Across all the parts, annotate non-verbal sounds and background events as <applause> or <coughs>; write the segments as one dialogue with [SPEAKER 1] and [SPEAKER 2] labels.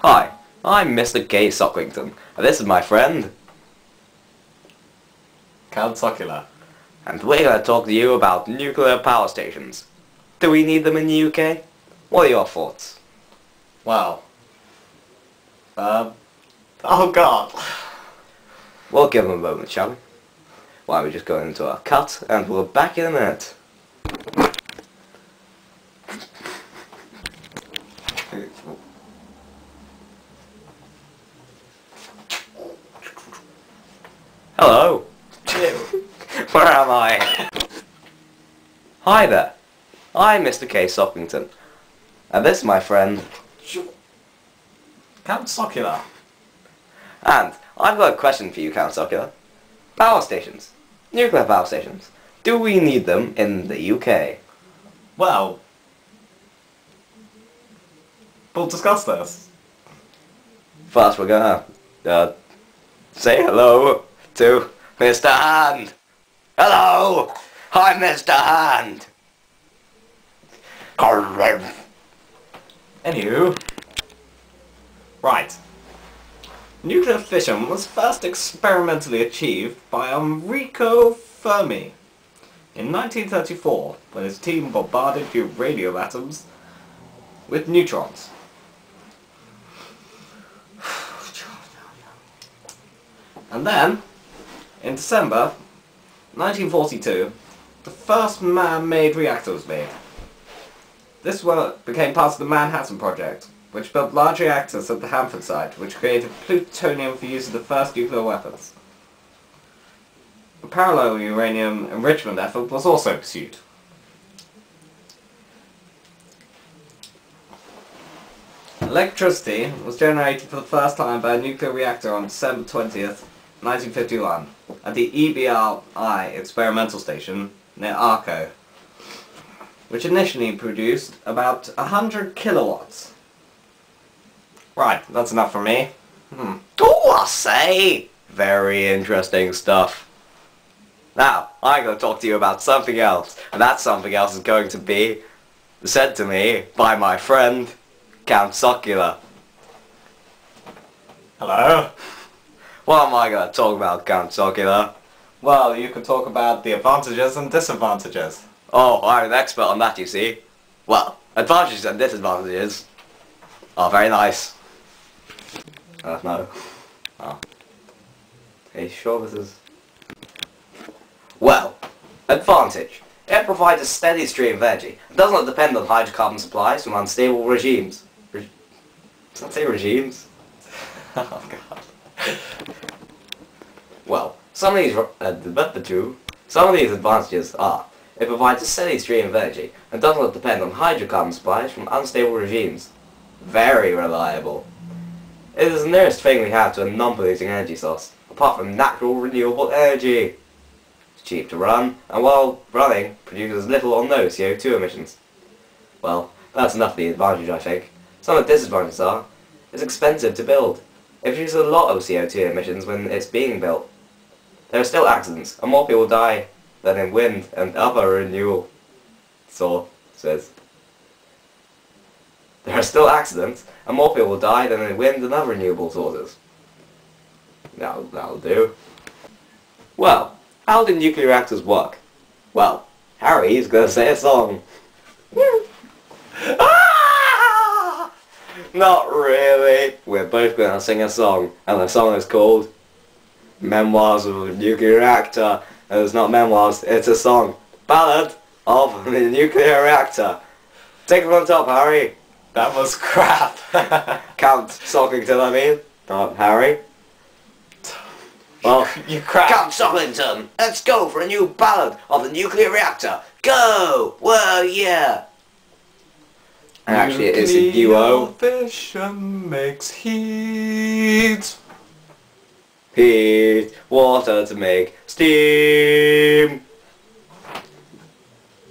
[SPEAKER 1] Hi, I'm Mr. K. Sockington, and this is my friend,
[SPEAKER 2] Count Sockula.
[SPEAKER 1] and we're going to talk to you about nuclear power stations. Do we need them in the UK? What are your thoughts?
[SPEAKER 2] Wow. Um. Oh god.
[SPEAKER 1] We'll give them a moment, shall we? Why don't we just go into our cut, and we'll be back in a minute. Hello. <laughs> Where am I? Hi there. I'm Mr. K. Sockington. And this is my friend,
[SPEAKER 2] Count Sockula.
[SPEAKER 1] and I've got a question for you, Count Sockula. Power stations. Nuclear power stations. Do we need them in the UK?
[SPEAKER 2] Well. We'll discuss this.
[SPEAKER 1] First we're gonna uh, say hello to Mr. Hand. Hello! I'm Mr. Hand!
[SPEAKER 2] Anywho. Right. Nuclear fission was first experimentally achieved by Enrico Fermi in 1934 when his team bombarded uranium atoms with neutrons. <sighs> And then, in December 1942, the first man-made reactor was made. This work became part of the Manhattan Project, which built large reactors at the Hanford site, which created plutonium for use in the first nuclear weapons. A parallel uranium enrichment effort was also pursued. Electricity was generated for the first time by a nuclear reactor on December 20th, 1951, at the EBR-I experimental station near Arco, which initially produced about 100 kilowatts. Right, that's enough for me. Hmm.
[SPEAKER 1] Oh, I say! Very interesting stuff. Now, I'm going to talk to you about something else, and that something else is going to be said to me by my friend, Count Sockula.
[SPEAKER 2] Hello?
[SPEAKER 1] What am I going to talk about, Count Sockula?
[SPEAKER 2] Well, you could talk about the advantages and disadvantages.
[SPEAKER 1] Oh, I'm an expert on that, you see. Well, advantages and disadvantages are very nice. Uh, no. Oh. Are you sure this is... Well, advantage. It provides a steady stream of energy and does not depend on hydrocarbon supplies from unstable regimes. Re- Does that say regimes? <laughs>
[SPEAKER 2] oh god.
[SPEAKER 1] Well, some of these uh, but the two, some of these advantages are it provides a steady stream of energy and does not depend on hydrocarbon supplies from unstable regimes. Very reliable. It is the nearest thing we have to a non-polluting energy source, apart from natural renewable energy. It's cheap to run, and while running, produces little or no CO2 emissions. Well, that's enough of the advantage, I think. Some of the disadvantages are, it's expensive to build. It produces a lot of CO2 emissions when it's being built. There are still accidents, and more people die than in wind and other renewable sources. There are still accidents, and more people die than in wind and other renewable sources. That'll, that'll do. Well, how do nuclear reactors work? Well, Harry's gonna say a song. <laughs> Ah! Not really. We're both gonna sing a song, and the song is called Memoirs of a Nuclear Reactor. And it's not memoirs, it's a song. Ballad of the Nuclear Reactor. Take it from top, Harry.
[SPEAKER 2] That was crap. <laughs>
[SPEAKER 1] Count Sockington, I mean. Not Harry. Well, <laughs>
[SPEAKER 2] you crap.
[SPEAKER 1] Count Sockington, let's go for a new ballad of the nuclear reactor. Go! Well, yeah. And actually, it is a duo.
[SPEAKER 2] fission makes heat.
[SPEAKER 1] Heat water to make steam.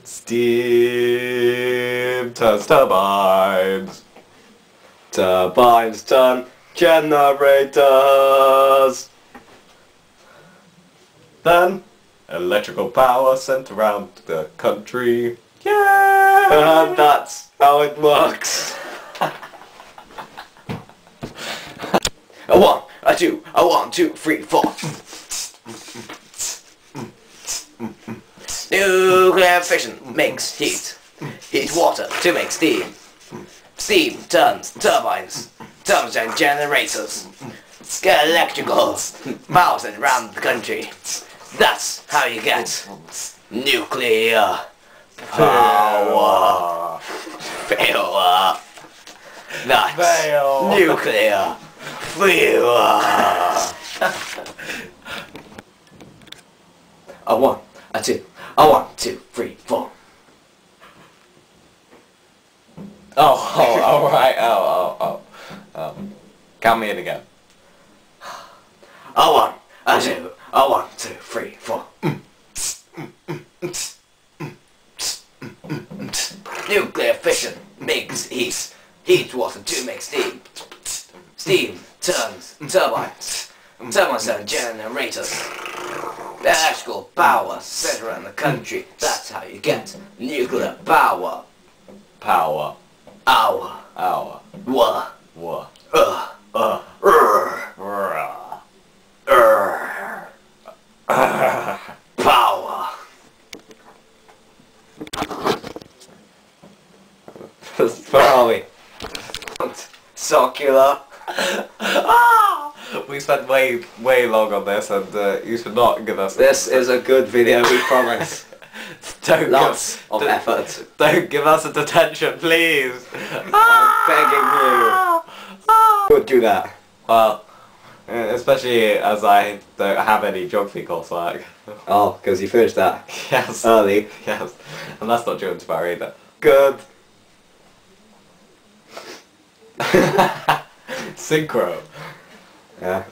[SPEAKER 2] Steam turns turbines.
[SPEAKER 1] Turbines turn generators.
[SPEAKER 2] Then, electrical power sent around the country. Yeah!
[SPEAKER 1] And that's how it works. <laughs> A one, a two, a one, two, three, four. Nuclear fission makes heat. Heat water to make steam. Steam turns turbines. Turbines and generators. Electrical powers around the country. That's how you get nuclear power. Power. That's
[SPEAKER 2] Fail.
[SPEAKER 1] nuclear power. A one, a two, a one, two, three, four.
[SPEAKER 2] Oh, <laughs> oh, oh, oh, oh, oh. Um, count me in again.
[SPEAKER 1] A one, a two, a one, two, three, four. Nuclear fission makes heat. Heat water to make steam. Steam turns turbines. Turbines and generators. Electrical power set around the country. That's how you get nuclear power.
[SPEAKER 2] Power.
[SPEAKER 1] Hour.
[SPEAKER 2] Hour.
[SPEAKER 1] Wa.
[SPEAKER 2] What?
[SPEAKER 1] Uh.
[SPEAKER 2] Uh.
[SPEAKER 1] Ur.
[SPEAKER 2] Rah.
[SPEAKER 1] Ur. Power.
[SPEAKER 2] Are?
[SPEAKER 1] Circular.
[SPEAKER 2] Ah! We spent way, way long on this and uh, you should not give us...
[SPEAKER 1] This is a good video, we <laughs> promise.
[SPEAKER 2] Don't
[SPEAKER 1] Lots
[SPEAKER 2] give,
[SPEAKER 1] of
[SPEAKER 2] d-
[SPEAKER 1] effort.
[SPEAKER 2] Don't give us a detention, please.
[SPEAKER 1] I'm begging you. Would do that.
[SPEAKER 2] Well, uh, especially as I don't have any geography coursework. <laughs>
[SPEAKER 1] Oh, because you finished that
[SPEAKER 2] yes.
[SPEAKER 1] early.
[SPEAKER 2] yes. And that's not due tomorrow either.
[SPEAKER 1] Good. <laughs>
[SPEAKER 2] Synchro.
[SPEAKER 1] Yeah.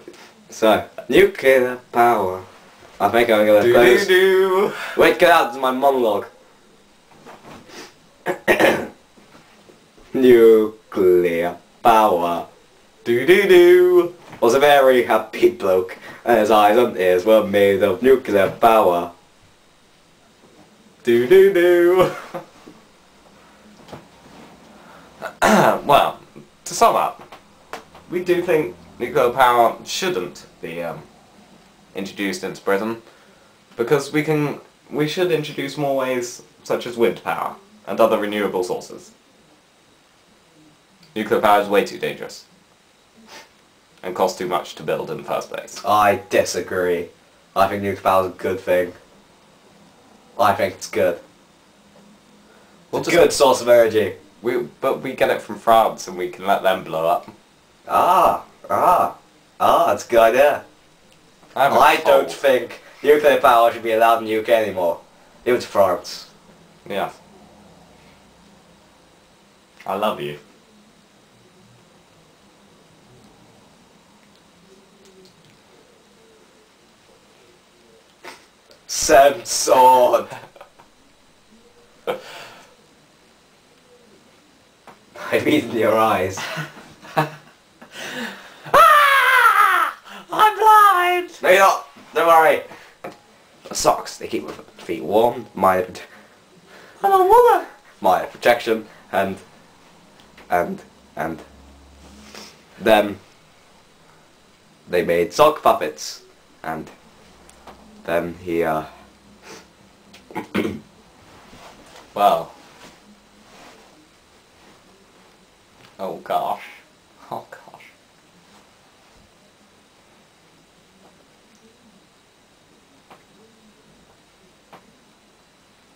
[SPEAKER 1] So, nuclear power. I think I'm gonna
[SPEAKER 2] Do do
[SPEAKER 1] close.
[SPEAKER 2] do.
[SPEAKER 1] Wait, get out, it's my monologue. <coughs> nuclear power.
[SPEAKER 2] Do do do.
[SPEAKER 1] Was a very happy bloke, and his eyes and ears were made of nuclear power.
[SPEAKER 2] Do do do. well, to sum up, we do think nuclear power shouldn't be um, introduced into Britain because we can we should introduce more ways such as wind power and other renewable sources. Nuclear power is way too dangerous and costs too much to build in the first place.
[SPEAKER 1] I disagree. I think nuclear power is a good thing. I think it's good.
[SPEAKER 2] Well,
[SPEAKER 1] It's a good source of energy.
[SPEAKER 2] We, but we get it from France and we can let them blow up.
[SPEAKER 1] Ah, ah, ah, that's a good idea.
[SPEAKER 2] I,
[SPEAKER 1] I don't think nuclear power should be allowed in the UK anymore. It was France.
[SPEAKER 2] Yeah. I love you.
[SPEAKER 1] Censored. <laughs> I read in your eyes.
[SPEAKER 2] I'm blind!
[SPEAKER 1] No, you're not. Don't worry. Socks. They keep my feet warm. My
[SPEAKER 2] I'm a woman!
[SPEAKER 1] my protection and and and then they made sock puppets and then he uh <coughs>
[SPEAKER 2] Well. Oh gosh. Oh gosh.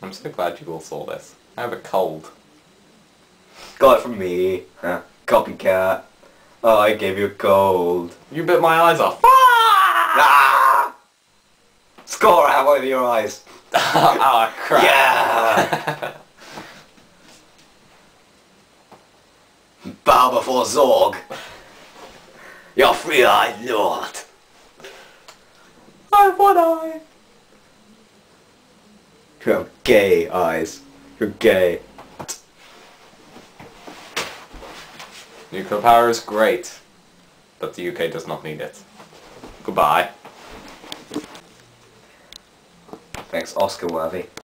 [SPEAKER 2] I'm so glad you all saw this. I have a cold.
[SPEAKER 1] got it from me. Huh. Copycat. Oh, I gave you a cold.
[SPEAKER 2] You bit my eyes off.
[SPEAKER 1] Ah! Score out over your eyes. <laughs>
[SPEAKER 2] oh crap.
[SPEAKER 1] Yeah. Bow before Zorg. Your free-eyed lord.
[SPEAKER 2] I have one eye.
[SPEAKER 1] You have gay eyes. You're gay.
[SPEAKER 2] Nuclear power is great, but the UK does not need it. Goodbye.
[SPEAKER 1] Thanks, Oscar Worthy.